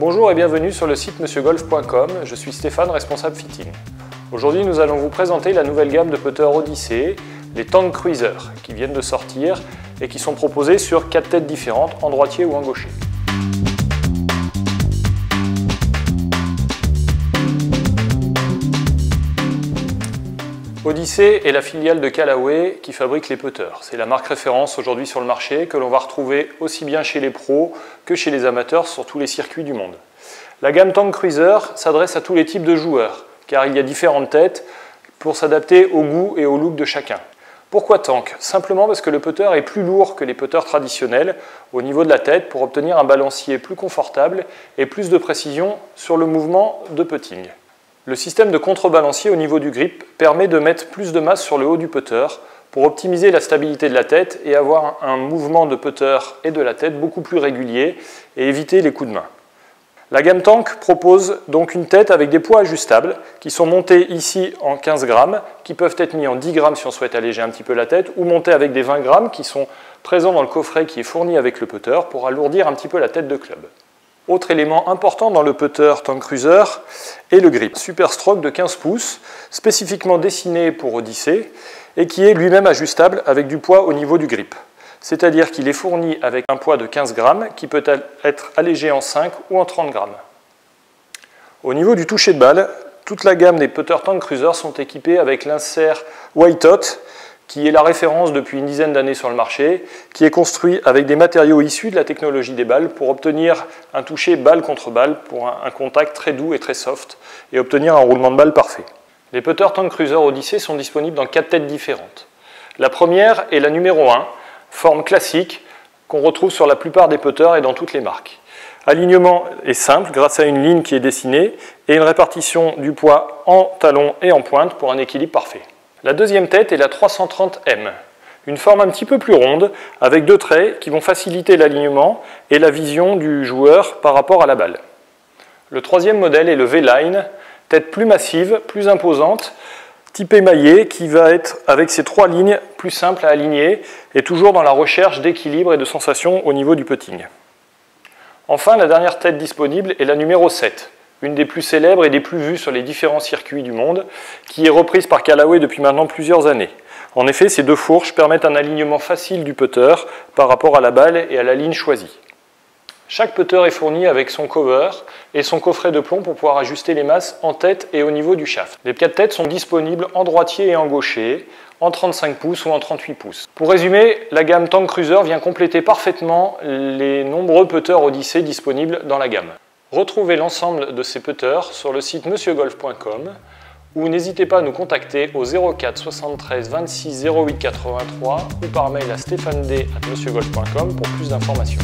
Bonjour et bienvenue sur le site monsieurgolf.com, je suis Stéphane, responsable fitting. Aujourd'hui nous allons vous présenter la nouvelle gamme de putters Odyssey, les Tank Cruiser, qui viennent de sortir et qui sont proposés sur quatre têtes différentes, en droitier ou en gaucher. Odyssey est la filiale de Callaway qui fabrique les putters. C'est la marque référence aujourd'hui sur le marché que l'on va retrouver aussi bien chez les pros que chez les amateurs sur tous les circuits du monde. La gamme Tank Cruiser s'adresse à tous les types de joueurs car il y a différentes têtes pour s'adapter au goût et au look de chacun. Pourquoi tank? Simplement parce que le putter est plus lourd que les putters traditionnels au niveau de la tête pour obtenir un balancier plus confortable et plus de précision sur le mouvement de putting. Le système de contrebalancier au niveau du grip permet de mettre plus de masse sur le haut du putter pour optimiser la stabilité de la tête et avoir un mouvement de putter et de la tête beaucoup plus régulier et éviter les coups de main. La gamme Tank propose donc une tête avec des poids ajustables qui sont montés ici en 15 grammes, qui peuvent être mis en 10 grammes si on souhaite alléger un petit peu la tête, ou montés avec des 20 grammes qui sont présents dans le coffret qui est fourni avec le putter pour alourdir un petit peu la tête de club. Autre élément important dans le putter Tank Cruiser est le grip. Super Stroke de 15 pouces, spécifiquement dessiné pour Odyssey et qui est lui-même ajustable avec du poids au niveau du grip. C'est-à-dire qu'il est fourni avec un poids de 15 grammes qui peut être allégé en 5 ou en 30 grammes. Au niveau du toucher de balle, toute la gamme des putter Tank Cruiser sont équipés avec l'insert White Hot qui est la référence depuis une dizaine d'années sur le marché, qui est construit avec des matériaux issus de la technologie des balles pour obtenir un toucher balle contre balle pour un, contact très doux et très soft et obtenir un roulement de balle parfait. Les putters Tank Cruiser Odyssey sont disponibles dans quatre têtes différentes. La première est la numéro 1, forme classique qu'on retrouve sur la plupart des putters et dans toutes les marques. Alignement est simple grâce à une ligne qui est dessinée et une répartition du poids en talon et en pointe pour un équilibre parfait. La deuxième tête est la 330M, une forme un petit peu plus ronde, avec deux traits qui vont faciliter l'alignement et la vision du joueur par rapport à la balle. Le troisième modèle est le V-Line, tête plus massive, plus imposante, type émaillé, qui va être avec ses trois lignes plus simples à aligner et toujours dans la recherche d'équilibre et de sensation au niveau du putting. Enfin, la dernière tête disponible est la numéro 7, une des plus célèbres et des plus vues sur les différents circuits du monde, qui est reprise par Callaway depuis maintenant plusieurs années. En effet, ces deux fourches permettent un alignement facile du putter par rapport à la balle et à la ligne choisie. Chaque putter est fourni avec son cover et son coffret de plomb pour pouvoir ajuster les masses en tête et au niveau du shaft. Les quatre têtes sont disponibles en droitier et en gaucher, en 35 pouces ou en 38 pouces. Pour résumer, la gamme Tank Cruiser vient compléter parfaitement les nombreux putters Odyssey disponibles dans la gamme. Retrouvez l'ensemble de ces putters sur le site monsieurgolf.com ou n'hésitez pas à nous contacter au 04 73 26 08 83 ou par mail à stéphaned.monsieurgolf.com pour plus d'informations.